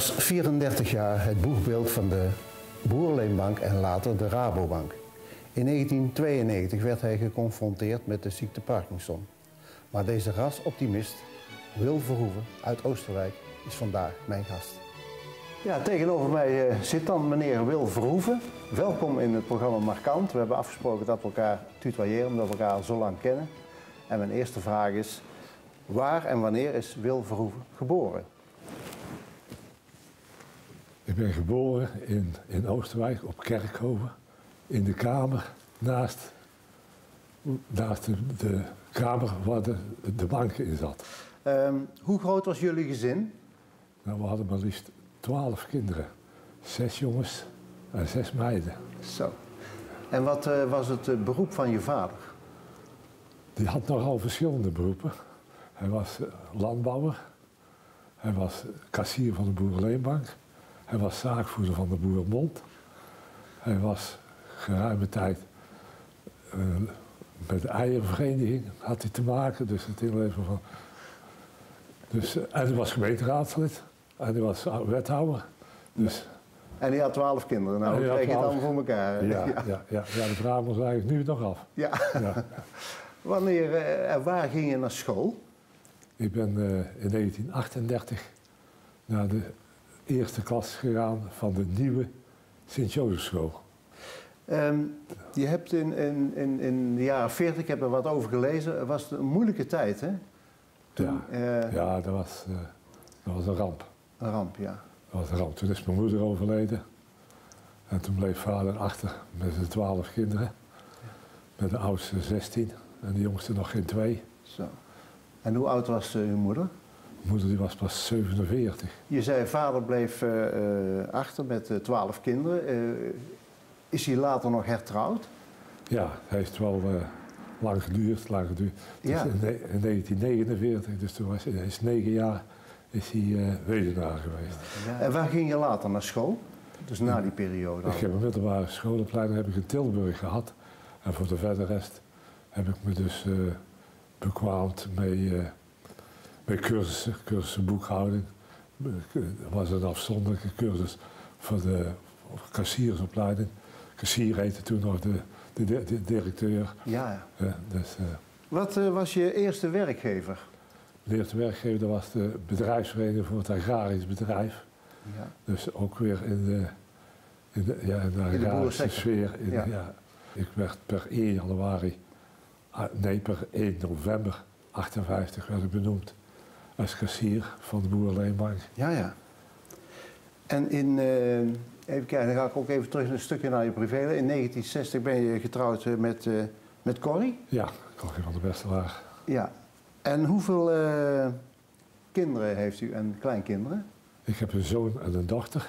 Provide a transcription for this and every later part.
was 34 jaar het boegbeeld van de Boerleenbank en later de Rabobank. In 1992 werd hij geconfronteerd met de ziekte Parkinson. Maar deze rasoptimist, Wil Verhoeven uit Oosterwijk, is vandaag mijn gast. Ja, tegenover mij eh, zit dan meneer Wil Verhoeven. Welkom in het programma Markant. We hebben afgesproken dat we elkaar tutoyeren, omdat we elkaar zo lang kennen. En mijn eerste vraag is, waar en wanneer is Wil Verhoeven geboren? Ik ben geboren in, in Oosterwijk op Kerkhoven, in de kamer naast, naast de, de kamer waar de, de bank in zat. Ehm, hoe groot was jullie gezin? Nou, we hadden maar liefst twaalf kinderen. Zes jongens en zes meiden. Zo. En wat eh, was het eh, beroep van je vader? Die had nogal verschillende beroepen. Hij was eh, landbouwer. Hij was kassier van de Boerenleenbank. Hij was zaakvoerder van de Boerenbond. Hij was geruime tijd eh, met de eiervereniging had hij te maken. Dus het inleveren van... Dus, eh, en hij was gemeenteraadslid. En hij was wethouder. Dus, En hij had twaalf kinderen. Nou, kreeg je het 12. allemaal voor elkaar? ja, ja. Ja, ja, de vraag was eigenlijk nu nog af. Ja. Ja. Wanneer eh, en waar ging je naar school? Ik ben in 1938 naar de eerste klas gegaan van de nieuwe Sint-Jozefschool. Ehm, je hebt in, in, in, in de jaren 40, ik heb er wat over gelezen, was het een moeilijke tijd, hè? Toen, Ja, eh, ja dat, was, eh, dat was een ramp. Een ramp, ja. Dat was een ramp. Toen is mijn moeder overleden. En toen bleef vader achter met zijn twaalf kinderen. Met de oudste 16 en de jongste nog geen twee. Zo. En hoe oud was eh, uw moeder? Moeder die was pas 47. Je zei, vader bleef eh, eh, achter met eh, twaalf kinderen. Is hij later nog hertrouwd? Ja, het heeft wel lang geduurd, lang geduurd. Dus Ja. in, ne- in 1949, dus toen was hij, hij is negen jaar, is hij weduwnaar geweest. En waar ging je later naar school? Dus na die periode. Ik heb een middelbare schoolopleiding heb ik in Tilburg gehad. En voor de verder rest heb ik me dus bekwaamd met, eh, met cursussen, cursussen boekhouding. Er was een afzonderlijke cursus voor de kassiersopleiding. Kassier heette toen nog de, de, de- de directeur. Ja, ja. Eh, dus, eh, Wat eh, was je eerste werkgever? de eerste werkgever dat was de bedrijfsvereniging voor het agrarisch bedrijf. Ja. Dus ook weer in de, in de, ja, in de agrarische sfeer. In, Ja. ja. Ik werd per 1 januari, ah, nee, per 1 november 58 werd ik benoemd als kassier van de Boerenleenbank. Ja, ja. En in, eh, even kijken, dan ga ik ook even terug een stukje naar je privé. In 1960 ben je getrouwd eh, met, eh met Corrie. Ja, Corrie van de Bestelaar. Ja. En hoeveel kinderen heeft u en kleinkinderen? Ik heb een zoon en een dochter.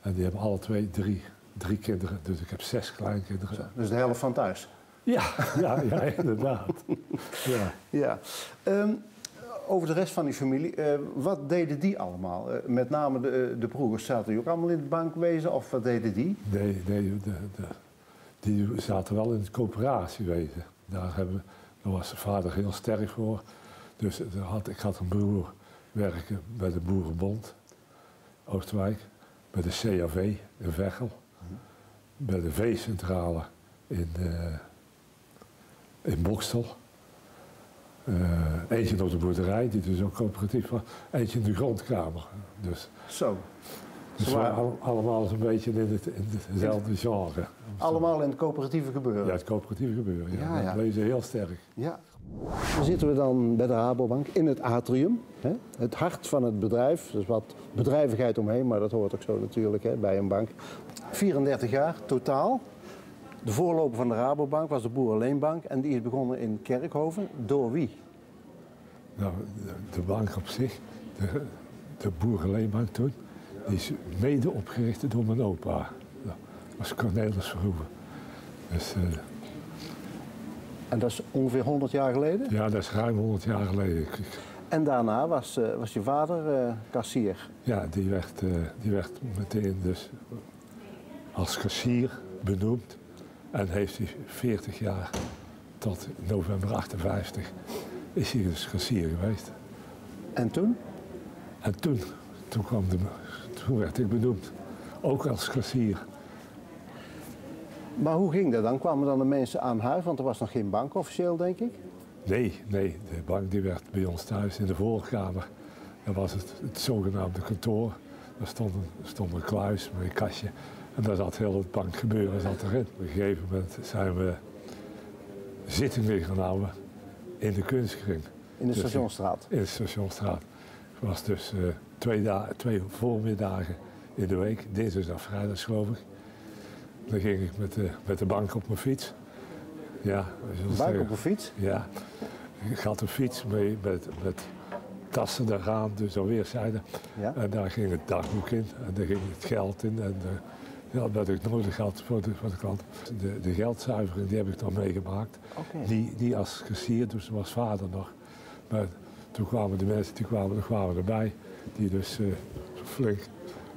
En die hebben alle twee drie, drie kinderen. Dus ik heb zes kleinkinderen. Zo, dus de helft van thuis. Ja, ja, ja, inderdaad. Ja. Ja. Ehm, over de rest van die familie, eh, wat deden die allemaal? Eh, met name de, de broers, zaten die ook allemaal in het bankwezen of wat deden die? Nee, nee de, de, die zaten wel in het coöperatiewezen. Daar, hebben, was zijn vader heel sterk voor. Dus had, ik had een broer werken bij de Boerenbond, Oosterwijk, bij de CAV in Veghel, bij de veecentrale in, eh in Bokstel. Eh, eentje op de boerderij, die dus ook coöperatief was. Eentje in de grondkamer. Dus, Zo. dus we waren al- allemaal zo'n beetje in, het, in hetzelfde genre. allemaal in het coöperatieve gebeuren. Ja, het coöperatieve gebeuren. Ja, Ja, Dat ja. ze heel sterk. Ja. Dan zitten we dan bij de Rabobank in het atrium. Hè? Het hart van het bedrijf. Is wat bedrijvigheid omheen, maar dat hoort ook zo natuurlijk hè, bij een bank. 34 jaar totaal. De voorloper van de Rabobank was de Boerenleenbank. En die is begonnen in Kerkhoven. Door wie? Nou, de, bank op zich, de, de Boerenleenbank toen, die is mede opgericht door mijn opa. Dat was Cornelis Verhoeven. Dus eh, En dat is ongeveer 100 jaar geleden. ja, dat is ruim 100 jaar geleden. En daarna was, eh, was je vader eh, kassier. Ja, die werd, die werd meteen dus als kassier benoemd. En heeft hij 40 jaar tot november 58 is hij dus kassier geweest. En toen? En toen, toen, kwam de, toen werd ik benoemd. Ook als kassier. Maar hoe ging dat dan? Kwamen dan de mensen aan huis? Want er was nog geen bank officieel, denk ik. Nee, nee, de bank die werd bij ons thuis in de voorkamer. Dat was het, het zogenaamde kantoor. Daar stond een, stond een kluis met een kastje. En daar zat heel het bankgebeuren zat erin. Op een gegeven moment zijn we zittingen gaan houden in de kunstkring. In de Dus- Stationstraat. In de Stationstraat. Het was dus eh, twee, twee voormiddagen in de week, dinsdag en vrijdag geloof ik. Dan ging ik met de, met de bank op mijn fiets. Ja, Bank op een fiets. ja, ik had een fiets mee met, met tassen eraan, dus aan weerszijden. Ja. En daar ging het dagboek in en daar ging het geld in. En eh, ja, dat ik nodig had voor de, voor de klant. De, de geldzuivering die heb ik dan meegemaakt. Die, die als kassier, dus was vader nog. Maar toen kwamen de mensen die kwamen, die kwamen erbij, die dus eh, flink,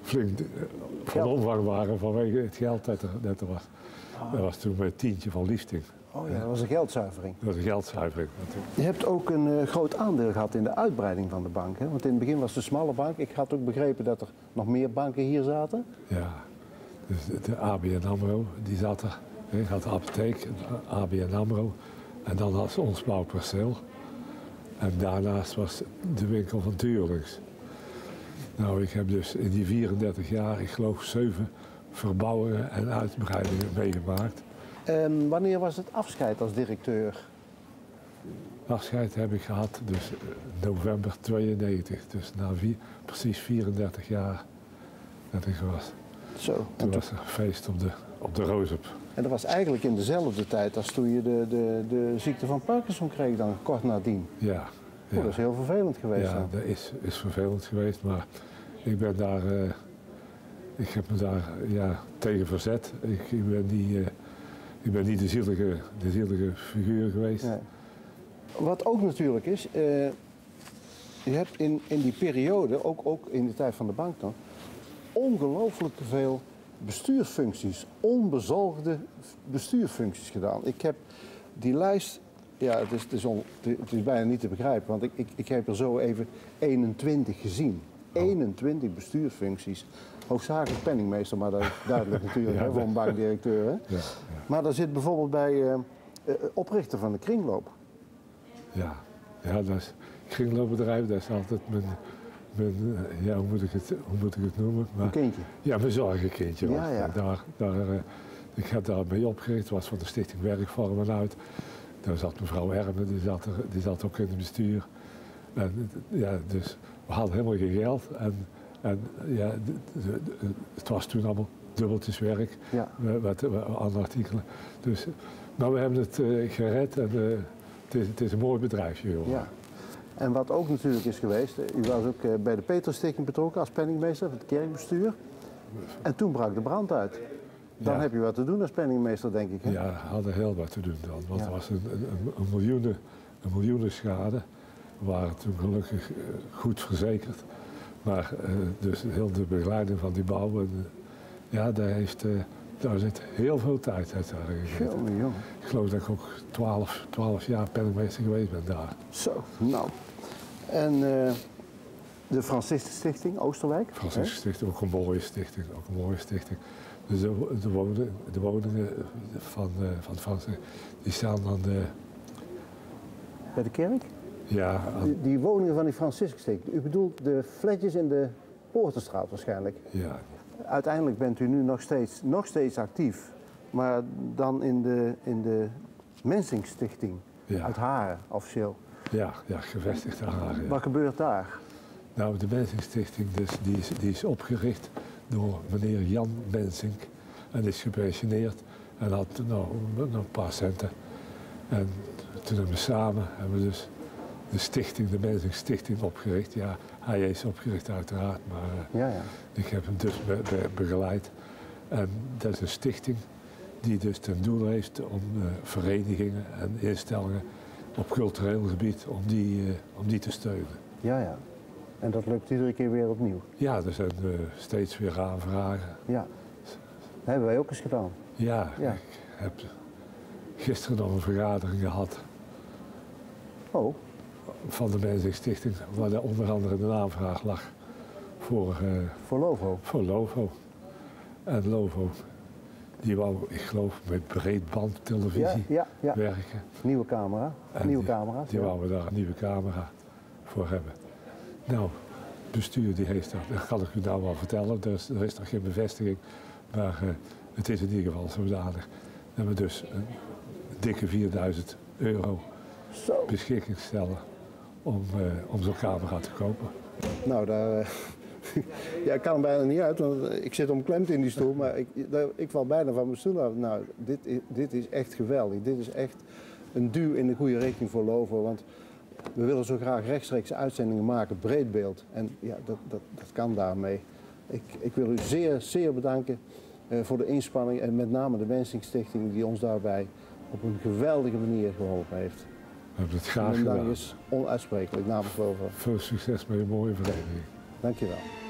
flink eh, van omvang waren vanwege het geld dat er, dat er was. Dat was toen mijn tientje van liefding. Oh ja, dat was een geldzuivering. Dat was een geldzuivering. natuurlijk. Je hebt ook een eh, groot aandeel gehad in de uitbreiding van de bank. Hè? Want in het begin was het een smalle bank. Ik had ook begrepen dat er nog meer banken hier zaten. Ja, dus de, ABN AMRO, die zat er. Ik had de apotheek, ABN AMRO. En dan had ze ons blauw perceel. En daarnaast was de winkel van Tuurlings. Nou, ik heb dus in die 34 jaar, ik geloof, zeven verbouwingen en uitbreidingen meegemaakt. En wanneer was het afscheid als directeur? Afscheid heb ik gehad, dus eh, november 92. Dus na vier, precies 34 jaar dat ik was. Zo. En, Toen was er een feest op de, op de Rozep. en dat was eigenlijk in dezelfde tijd als toen je de, de, de ziekte van Parkinson kreeg dan kort nadien. Ja, ja. dat is heel vervelend geweest. Ja, dan. dat is, is vervelend geweest, maar ik ben daar, eh, ik heb me daar ja, tegen verzet. Ik, ik, ben niet, eh, ik ben niet de zielige, de zielige figuur geweest. Nee. Wat ook natuurlijk is, eh, je hebt in, in die periode, ook, ook in de tijd van de bank dan, ongelooflijk veel bestuursfuncties, onbezorgde bestuursfuncties gedaan. Ik heb die lijst, ja, het is, het is, on- het is bijna niet te begrijpen, want ik, ik, ik heb er zo even 21 gezien. 21 bestuursfuncties. Hoofdzakelijk penningmeester, maar dat is duidelijk natuurlijk Ja, hè, voor een bankdirecteur. Hè? Ja, ja, Maar daar zit bijvoorbeeld bij eh, oprichter van de kringloop. ja. ja dat is, kringloopbedrijf, dat is altijd mijn, eh, ja, hoe moet ik het, hoe moet ik het noemen? Een Maar, kindje. ja, mijn zorgenkindje was Ja, ja. dat. Daar, daar, eh, ik heb daar mee opgericht, was van de stichting Werkvormen uit. Daar zat mevrouw Ermen, die zat, er, die zat ook in het bestuur. En, eh, ja, dus we hadden helemaal geen geld. En, en ja, het was toen allemaal dubbeltjes werk Ja. met, met, met andere artikelen. Dus, eh, maar we hebben het eh, gered en eh, het, is, het is een mooi bedrijfje geworden. Ja. En wat ook natuurlijk is geweest, eh, u was ook eh, bij de Peterstichting betrokken als penningmeester van het kerkbestuur. En toen brak de brand uit. Dan Ja. heb je wat te doen als penningmeester, denk ik. Hè? Ja, hadden heel wat te doen dan. Want Ja. er was een, een, een, miljoenen, een miljoenen schade. We waren toen gelukkig eh, goed verzekerd. Maar dus heel de begeleiding van die bouw. En, eh, ja, daar, heeft, daar zit heel veel tijd uit. Ik geloof dat ik ook 12, 12 jaar penningmeester geweest ben daar. Zo, nou. En eh, de Franciscan Stichting Oosterwijk. Francische Stichting, ook een mooie stichting. Ook een mooie stichting. Dus de, de, woningen, de woningen van, eh, van Frans, die staan dan de? Bij de kerk. ja, aan- Die, die woningen van die Franciscan Stichting. U bedoelt de flatjes in de Poortenstraat waarschijnlijk. ja, Uiteindelijk bent u nu nog steeds, nog steeds actief. Maar dan in de, in de Mensingsstichting Ja. uit Haren, officieel. Ja, ja, gevestigd aan ja. Wat gebeurt daar? Nou, de Mensingsstichting dus, die, is, die is opgericht door meneer Jan Mensink. En is gepensioneerd en had nou, nog een paar centen. En toen hebben we samen hebben we dus de stichting, de Mensingsstichting opgericht. Ja, hij is opgericht uiteraard, maar eh, Ja, ja. ik heb hem dus be- be- begeleid. En dat is een stichting die dus ten doel heeft om eh, verenigingen en instellingen op cultureel gebied, om die, eh, om die te steunen. Ja, ja. En dat lukt iedere keer weer opnieuw. Ja, er zijn eh, steeds weer aanvragen. Ja. Dat hebben wij ook eens gedaan. Ja, Ja. ik heb gisteren nog een vergadering gehad Oh, van de Mensingsstichting, waar er onder andere een aanvraag lag voor, eh, Voor Lovo. voor Lovo. En Lovo, die wou, ik geloof, met breedbandtelevisie Ja, ja, ja. werken. Nieuwe camera. En Nieuwe die, camera's. Die ja. wouden daar een nieuwe camera voor hebben. Nou, bestuur die heeft dat, dat kan ik u nou wel vertellen, dus, er is nog geen bevestiging. Maar eh, het is in ieder geval zodanig dat we dus een dikke 4000 euro beschikking stellen om, eh, om zo'n camera te kopen. Nou, daar, eh, ja, ik kan er bijna niet uit, want ik zit omklemd in die stoel, maar ik, ik val bijna van mijn stoel af. Nou, dit, is- dit is echt geweldig. Dit is echt een duw in de goede richting voor Lovo, want we willen zo graag rechtstreeks uitzendingen maken, breed beeld. En ja, dat, dat, dat kan daarmee. Ik, ik wil u zeer, zeer bedanken eh, voor de inspanning en met name de Wensing Stichting die ons daarbij op een geweldige manier geholpen heeft. We hebben het graag dank gedaan. is onuitsprekelijk namens Lovo. Veel succes met je mooie vereniging. Dankjewel.